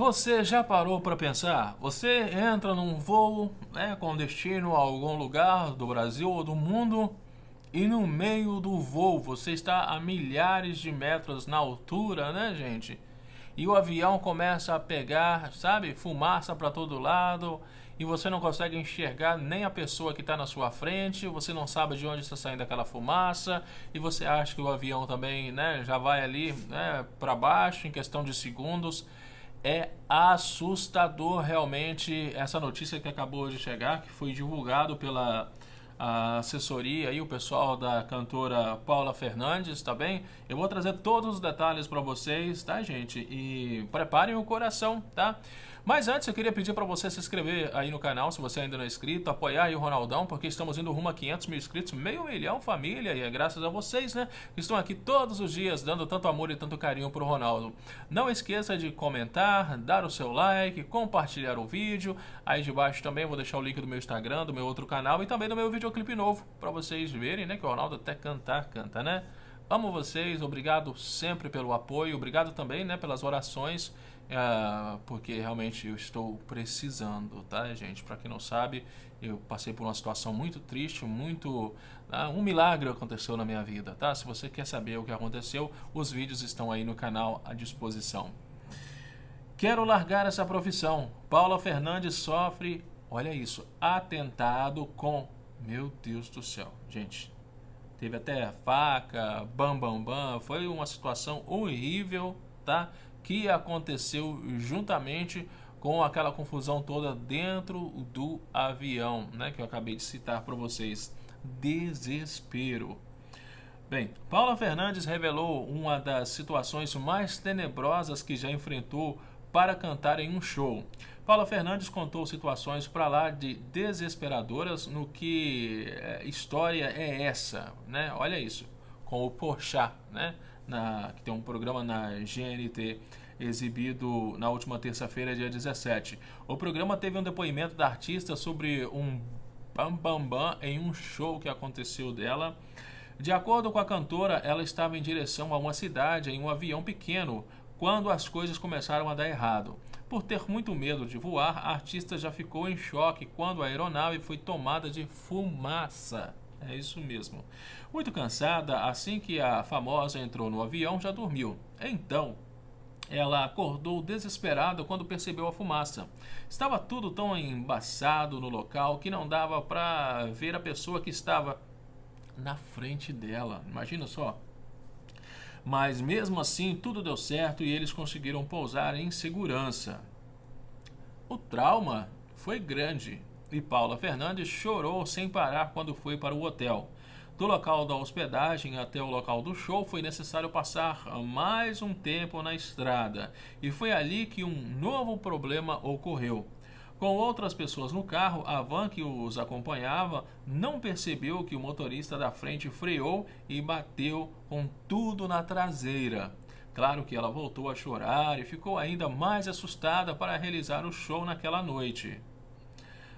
Você já parou para pensar? Você entra num voo né, com destino a algum lugar do Brasil ou do mundo e no meio do voo você está a milhares de metros na altura, né, gente? E o avião começa a pegar, sabe, fumaça para todo lado e você não consegue enxergar nem a pessoa que está na sua frente, você não sabe de onde está saindo aquela fumaça e você acha que o avião também, né, já vai ali, né, para baixo em questão de segundos. É assustador realmente essa notícia que acabou de chegar, que foi divulgado pela assessoria e o pessoal da cantora Paula Fernandes, tá bem? Eu vou trazer todos os detalhes para vocês, tá, gente? E preparem o coração, tá? Mas antes eu queria pedir para você se inscrever aí no canal, se você ainda não é inscrito, apoiar aí o Ronaldão, porque estamos indo rumo a 500 mil inscritos, meio milhão família, e é graças a vocês, né, que estão aqui todos os dias dando tanto amor e tanto carinho pro Ronaldo. Não esqueça de comentar, dar o seu like, compartilhar o vídeo, aí de baixo também vou deixar o link do meu Instagram, do meu outro canal e também do meu videoclipe novo, para vocês verem, né, que o Ronaldo até cantar, canta, né? Amo vocês, obrigado sempre pelo apoio, obrigado também né, pelas orações, uh, porque realmente eu estou precisando, tá, gente? Para quem não sabe, eu passei por uma situação muito triste, muito. Uh, um milagre aconteceu na minha vida, tá? Se você quer saber o que aconteceu, os vídeos estão aí no canal à disposição. Quero largar essa profissão. Paula Fernandes sofre, olha isso, atentado com. Meu Deus do céu, gente teve até faca, bam bam bam, foi uma situação horrível, tá? Que aconteceu juntamente com aquela confusão toda dentro do avião, né, que eu acabei de citar para vocês. Desespero. Bem, Paula Fernandes revelou uma das situações mais tenebrosas que já enfrentou para cantar em um show. Paula Fernandes contou situações para lá de desesperadoras no que é, história é essa, né? Olha isso, com o Porchat, né? Na, que tem um programa na GNT exibido na última terça-feira, dia 17. O programa teve um depoimento da artista sobre um bam bam bam em um show que aconteceu dela. De acordo com a cantora, ela estava em direção a uma cidade em um avião pequeno quando as coisas começaram a dar errado. Por ter muito medo de voar, a artista já ficou em choque quando a aeronave foi tomada de fumaça. É isso mesmo. Muito cansada, assim que a famosa entrou no avião, já dormiu. Então, ela acordou desesperada quando percebeu a fumaça. Estava tudo tão embaçado no local que não dava para ver a pessoa que estava na frente dela. Imagina só. Mas mesmo assim, tudo deu certo e eles conseguiram pousar em segurança. O trauma foi grande e Paula Fernandes chorou sem parar quando foi para o hotel. Do local da hospedagem até o local do show foi necessário passar mais um tempo na estrada, e foi ali que um novo problema ocorreu. Com outras pessoas no carro, a van que os acompanhava não percebeu que o motorista da frente freou e bateu com tudo na traseira. Claro que ela voltou a chorar e ficou ainda mais assustada para realizar o show naquela noite.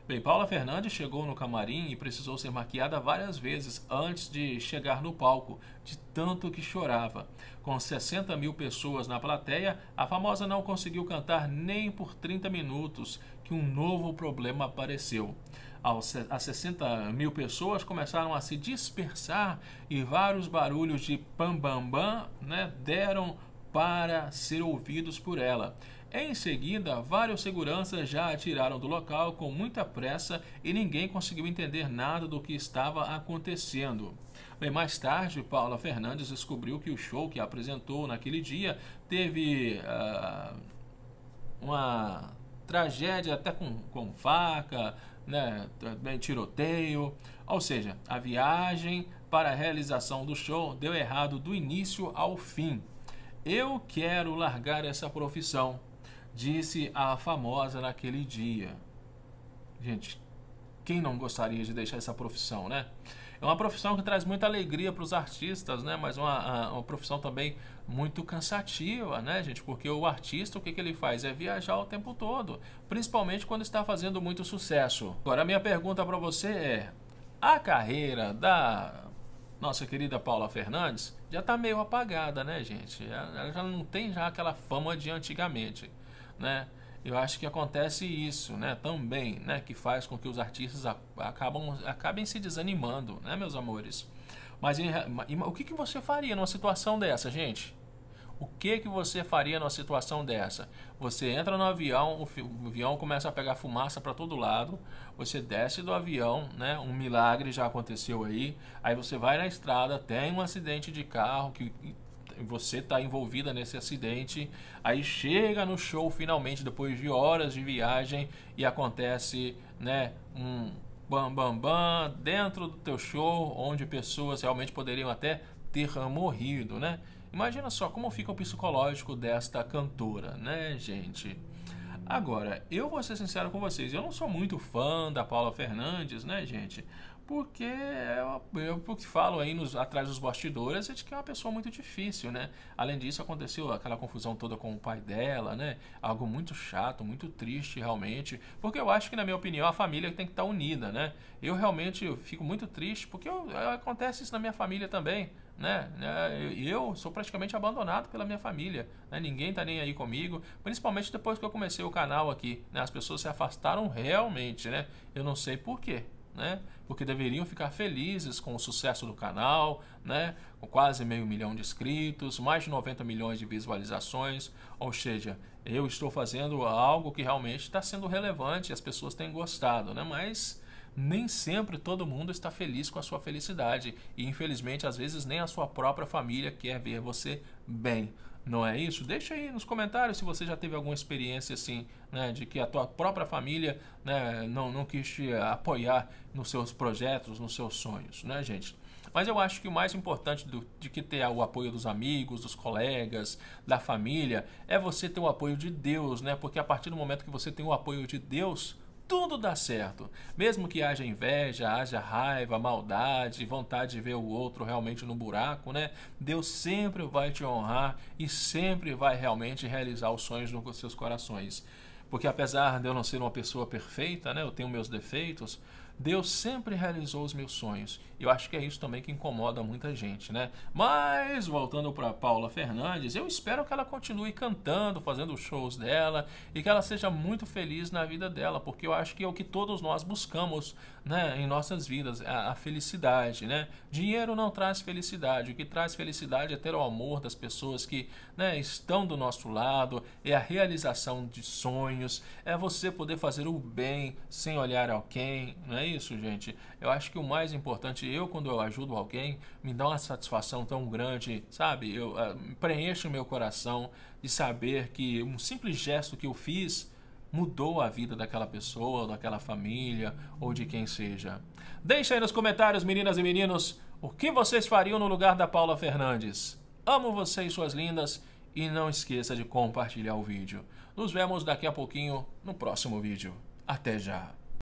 Bem, Paula Fernandes chegou no camarim e precisou ser maquiada várias vezes antes de chegar no palco, de tanto que chorava. Com 60 mil pessoas na plateia, a famosa não conseguiu cantar nem por 30 minutos, que um novo problema apareceu. As 60 mil pessoas começaram a se dispersar e vários barulhos de pam bam bam né, deram para ser ouvidos por ela. Em seguida, vários seguranças já atiraram do local com muita pressa e ninguém conseguiu entender nada do que estava acontecendo. Bem, mais tarde, Paula Fernandes descobriu que o show que apresentou naquele dia teve uh, uma tragédia até com, com faca, né, também tiroteio. Ou seja, a viagem para a realização do show deu errado do início ao fim. Eu quero largar essa profissão disse a famosa naquele dia. Gente, quem não gostaria de deixar essa profissão, né? É uma profissão que traz muita alegria para os artistas, né? Mas uma, uma profissão também muito cansativa, né, gente? Porque o artista, o que, que ele faz? É viajar o tempo todo, principalmente quando está fazendo muito sucesso. Agora, a minha pergunta para você é: a carreira da nossa querida Paula Fernandes já está meio apagada, né, gente? Ela já não tem já aquela fama de antigamente. Né? Eu acho que acontece isso, né? Também, né? Que faz com que os artistas acabam, acabem se desanimando, né, meus amores? Mas o que, que você faria numa situação dessa, gente? O que que você faria numa situação dessa? Você entra no avião, o, avião começa a pegar fumaça para todo lado, você desce do avião, né? Um milagre já aconteceu aí. Aí você vai na estrada, tem um acidente de carro que você está envolvida nesse acidente, aí chega no show finalmente depois de horas de viagem e acontece, né, um bam bam bam dentro do teu show onde pessoas realmente poderiam até ter morrido, né? Imagina só como fica o psicológico desta cantora, né, gente? Agora, eu vou ser sincero com vocês, eu não sou muito fã da Paula Fernandes, né, gente? Porque eu, eu porque falo aí nos, atrás dos bastidores é de que é uma pessoa muito difícil, né? Além disso, aconteceu aquela confusão toda com o pai dela, né? Algo muito chato, muito triste realmente. Porque eu acho que, na minha opinião, a família tem que estar unida, né? Eu realmente eu fico muito triste porque eu, acontece isso na minha família também né? É, eu sou praticamente abandonado pela minha família, né? Ninguém tá nem aí comigo, principalmente depois que eu comecei o canal aqui, né? As pessoas se afastaram realmente, né? Eu não sei por quê, né? Porque deveriam ficar felizes com o sucesso do canal, né? Com quase meio milhão de inscritos, mais de 90 milhões de visualizações, ou seja, eu estou fazendo algo que realmente está sendo relevante, as pessoas têm gostado, né? Mas nem sempre todo mundo está feliz com a sua felicidade e infelizmente às vezes nem a sua própria família quer ver você bem. Não é isso? Deixa aí nos comentários se você já teve alguma experiência assim, né, de que a tua própria família né, não, não quis te apoiar nos seus projetos, nos seus sonhos, né, gente? Mas eu acho que o mais importante do, de que ter o apoio dos amigos, dos colegas, da família, é você ter o apoio de Deus, né? Porque a partir do momento que você tem o apoio de Deus, tudo dá certo. Mesmo que haja inveja, haja raiva, maldade, vontade de ver o outro realmente no buraco, né? Deus sempre vai te honrar e sempre vai realmente realizar os sonhos nos seus corações. Porque apesar de eu não ser uma pessoa perfeita, né? Eu tenho meus defeitos, Deus sempre realizou os meus sonhos. Eu acho que é isso também que incomoda muita gente, né? Mas, voltando para Paula Fernandes, eu espero que ela continue cantando, fazendo shows dela e que ela seja muito feliz na vida dela, porque eu acho que é o que todos nós buscamos né, em nossas vidas, a, a felicidade, né? Dinheiro não traz felicidade, o que traz felicidade é ter o amor das pessoas que né, estão do nosso lado, é a realização de sonhos, é você poder fazer o bem sem olhar a quem, não é isso, gente? Eu acho que o mais importante, eu quando eu ajudo alguém, me dá uma satisfação tão grande, sabe? Eu uh, preencho o meu coração de saber que um simples gesto que eu fiz mudou a vida daquela pessoa, daquela família ou de quem seja. Deixa aí nos comentários, meninas e meninos, o que vocês fariam no lugar da Paula Fernandes. Amo vocês, suas lindas, e não esqueça de compartilhar o vídeo. Nos vemos daqui a pouquinho no próximo vídeo. Até já!